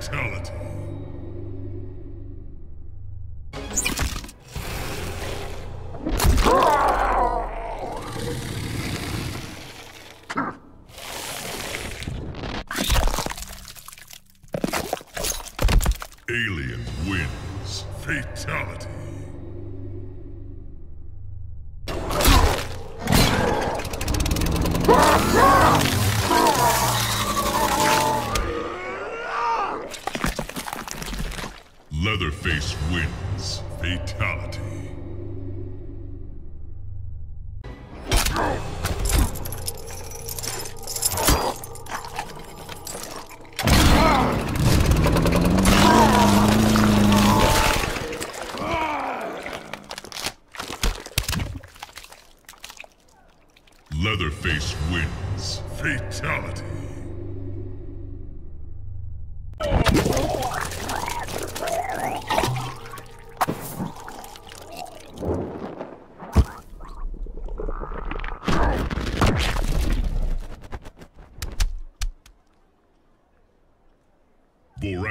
Fatality. Leatherface wins. Fatality.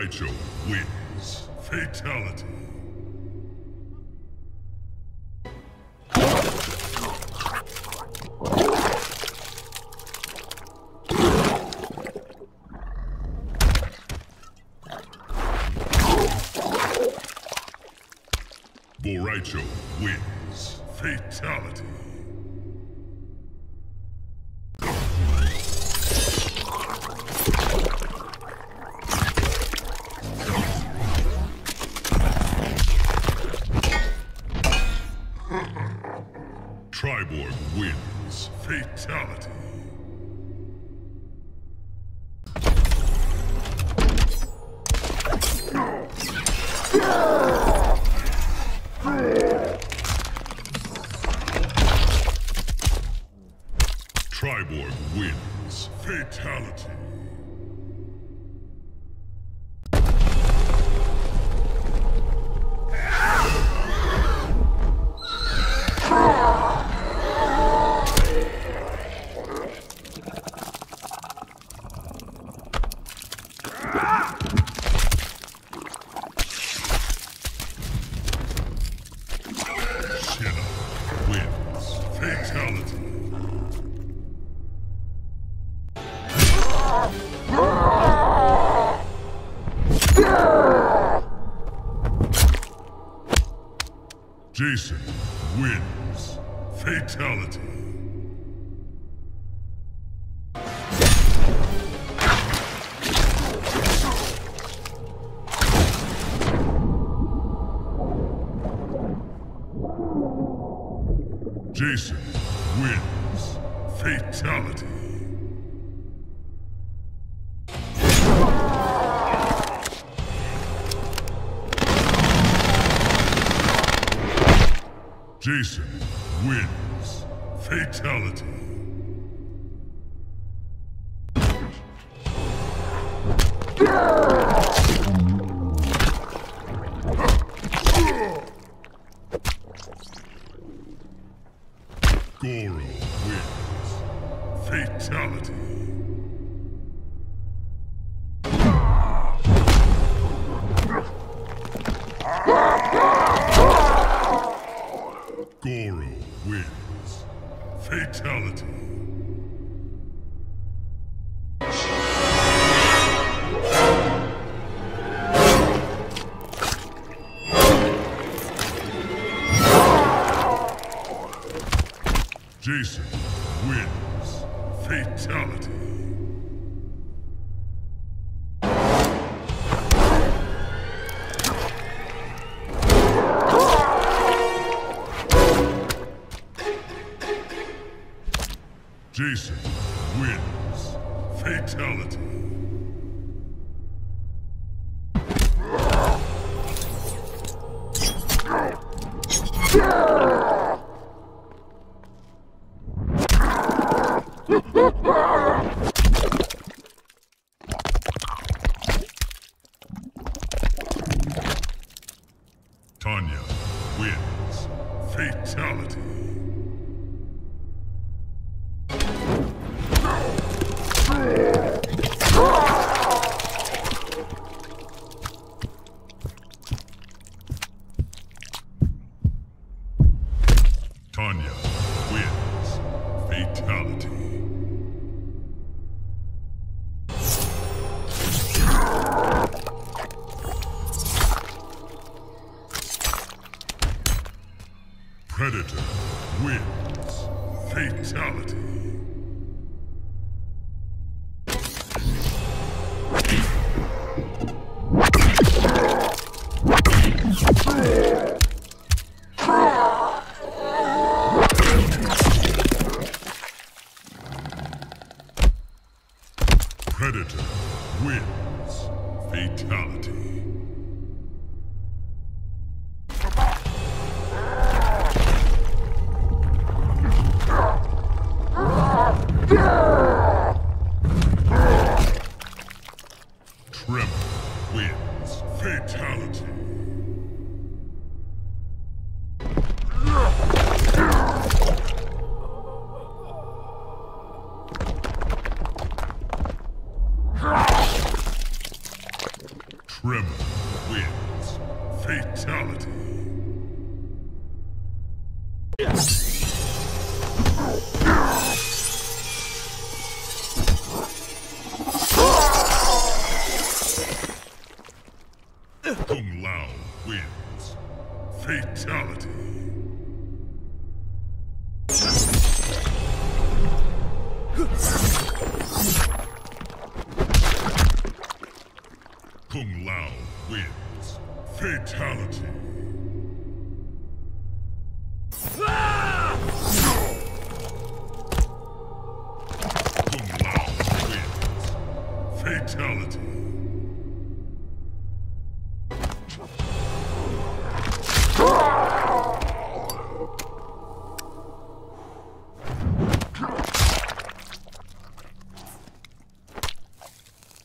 Bo Rai Cho wins. Fatality. Wins. Fatality. Triborg wins. Fatality. Jason wins. Fatality. Jason wins. Fatality. Jason wins. Fatality. Goro Jason wins. Fatality. 回应。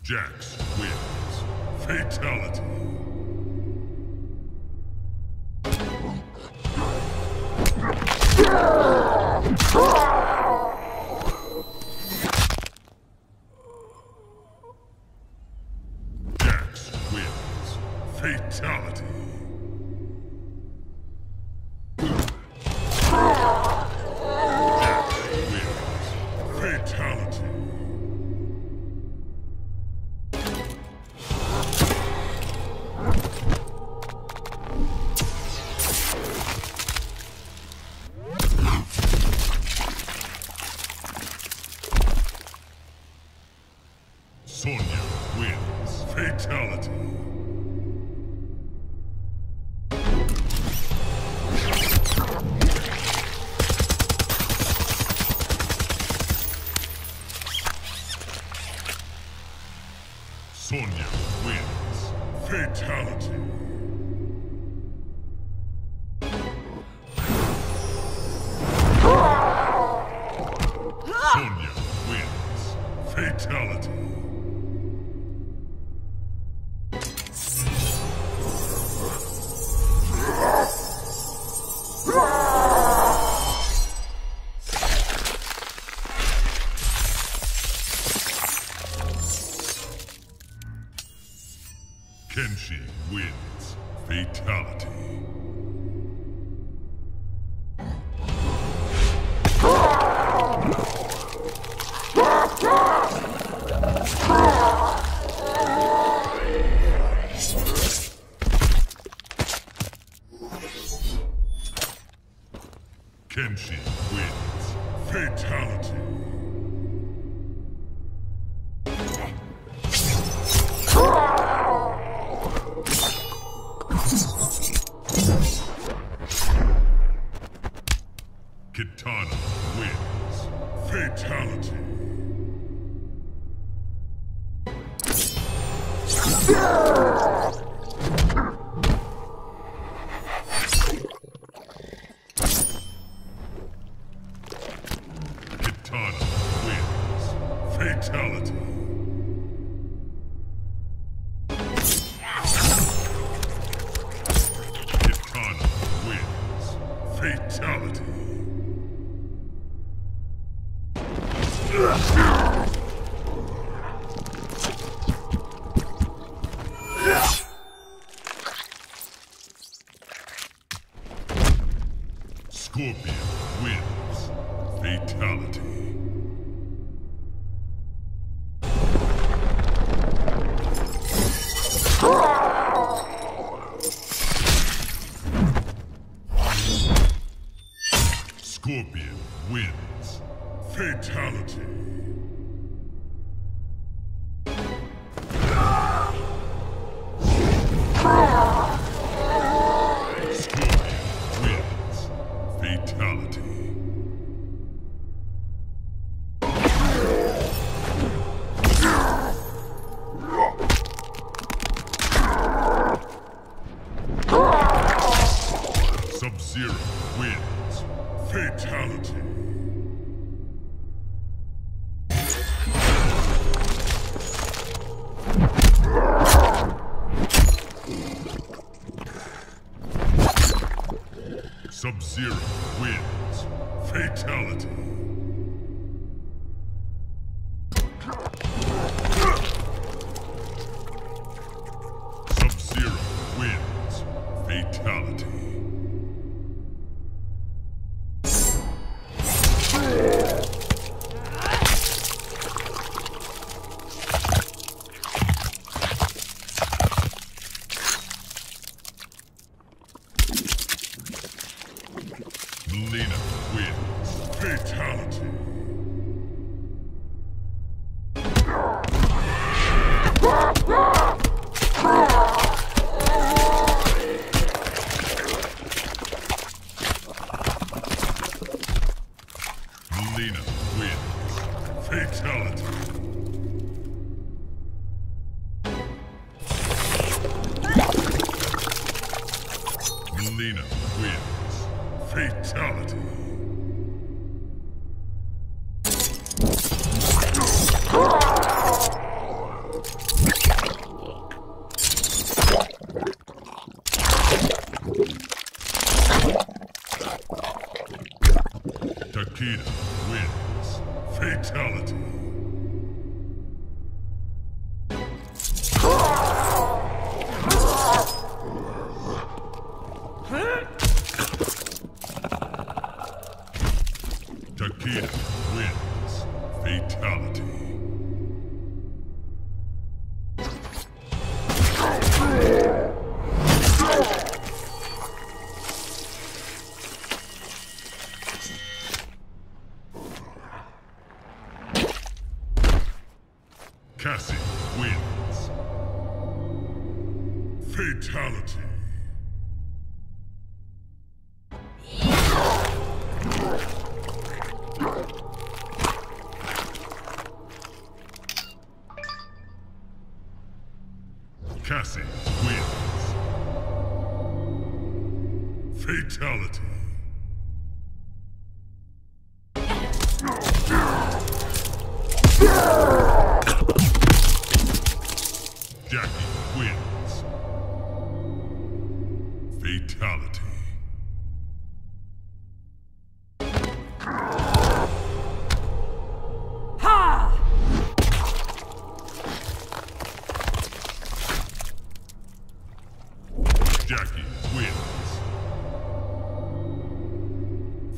Jax wins. Fatality. Fatality. Fatality. Sub-Zero Fatality. Cassie wins. Fatality.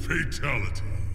Fatality.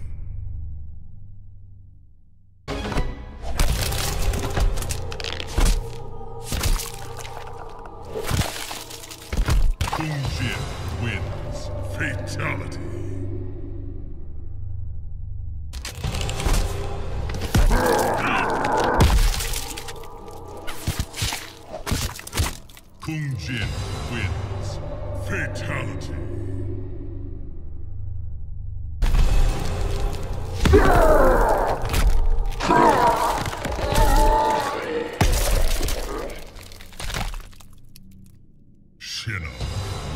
Shinnok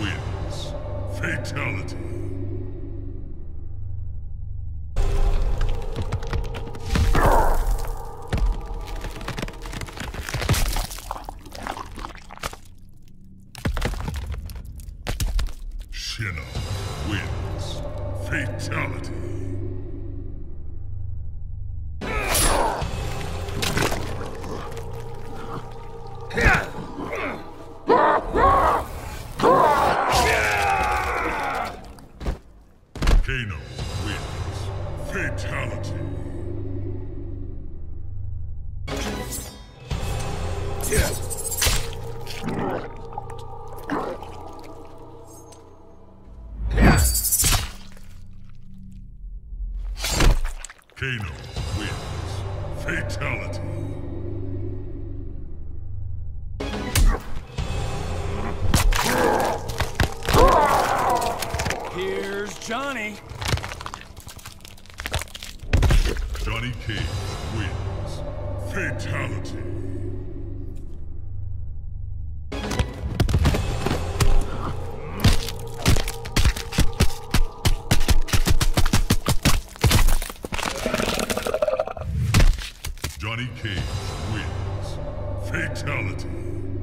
wins. Fatality. Kano wins. Fatality. Here's Johnny. Johnny Cage wins. Fatality. Johnny Cage wins. Fatality.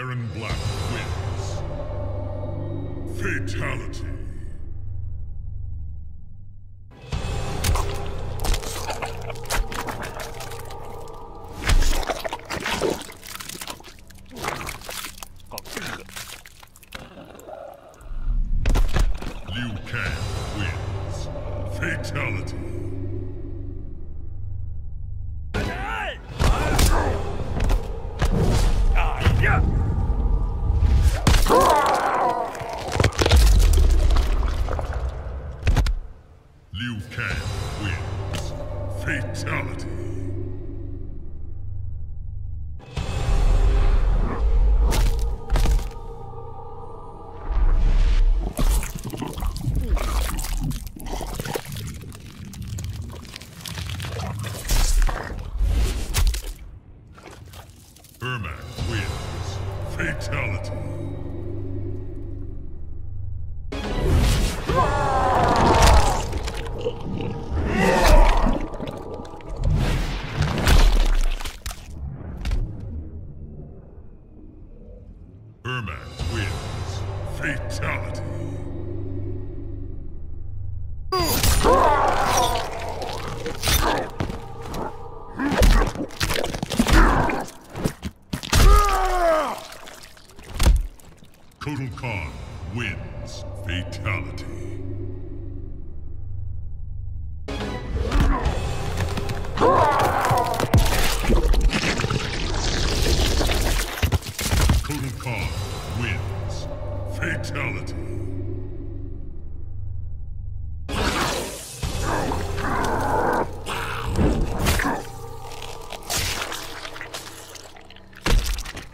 Erron Black wins. Fatality. Liu Kang wins. Fatality. Ermac wins. Fatality. Kotal Khan wins Fatality.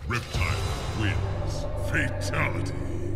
Reptile wins. Fatality.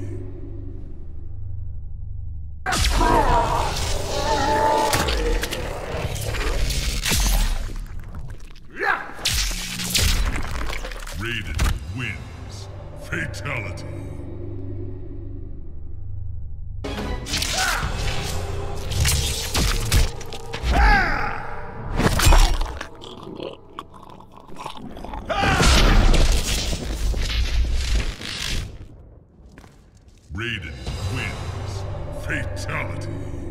Raiden wins. Fatality.